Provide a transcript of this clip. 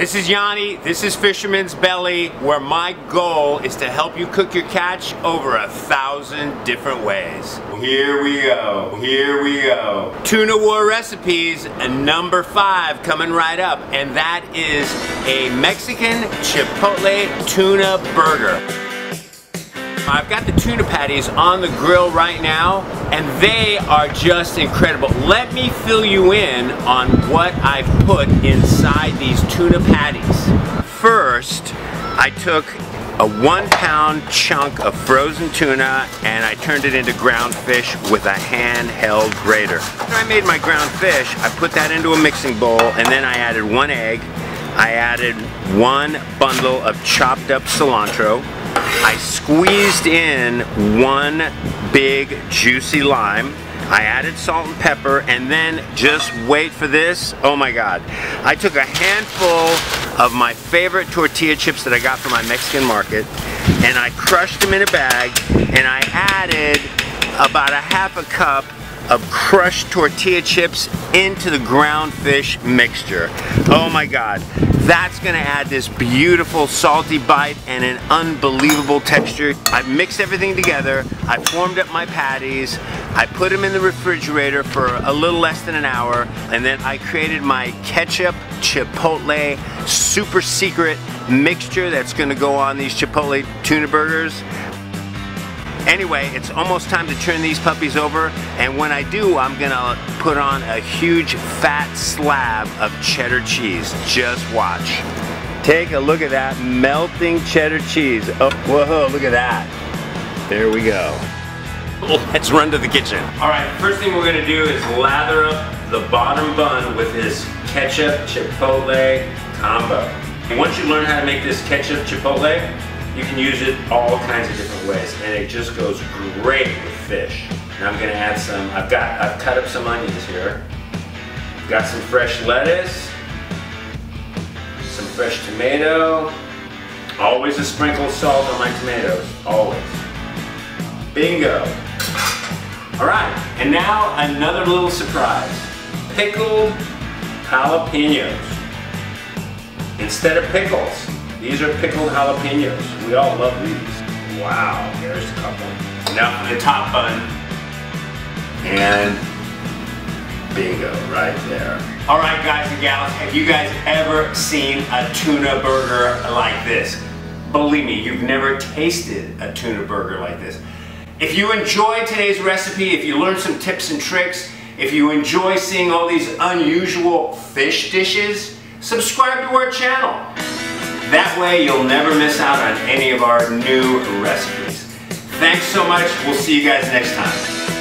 This is Yanni, this is Fisherman's Belly, where my goal is to help you cook your catch over a thousand different ways. Here we go, here we go. Tuna War Recipes, number five coming right up, and that is a Mexican Chipotle Tuna Burger. I've got the tuna patties on the grill right now and they are just incredible. Let me fill you in on what I've put inside these tuna patties. First, I took a one pound chunk of frozen tuna and I turned it into ground fish with a handheld grater. After I made my ground fish, I put that into a mixing bowl and then I added one egg. I added one bundle of chopped up cilantro, I squeezed in one big juicy lime. I added salt and pepper and then just wait for this. Oh my God. I took a handful of my favorite tortilla chips that I got from my Mexican market and I crushed them in a bag and I added about a half a cup of crushed tortilla chips into the ground fish mixture. Oh my God, that's gonna add this beautiful salty bite and an unbelievable texture. I've mixed everything together, I formed up my patties, I put them in the refrigerator for a little less than an hour, and then I created my ketchup chipotle super secret mixture that's gonna go on these chipotle tuna burgers. Anyway, it's almost time to turn these puppies over, and when I do, I'm gonna put on a huge fat slab of cheddar cheese. Just watch. Take a look at that melting cheddar cheese. Oh, whoa, look at that. There we go. Let's run to the kitchen. All right, first thing we're gonna do is lather up the bottom bun with this ketchup chipotle combo. And once you learn how to make this ketchup chipotle, you can use it all kinds of different ways and it just goes great with fish. And I'm gonna add some, I've got, I've cut up some onions here. Got some fresh lettuce, some fresh tomato, always a sprinkle of salt on my tomatoes, always. Bingo. All right, and now another little surprise. Pickled jalapenos. Instead of pickles, these are pickled jalapenos. We all love these. Wow, there's a couple. Now for the top bun. And bingo, right there. All right, guys and gals, have you guys ever seen a tuna burger like this? Believe me, you've never tasted a tuna burger like this. If you enjoyed today's recipe, if you learned some tips and tricks, if you enjoy seeing all these unusual fish dishes, subscribe to our channel. That way you'll never miss out on any of our new recipes. Thanks so much. We'll see you guys next time.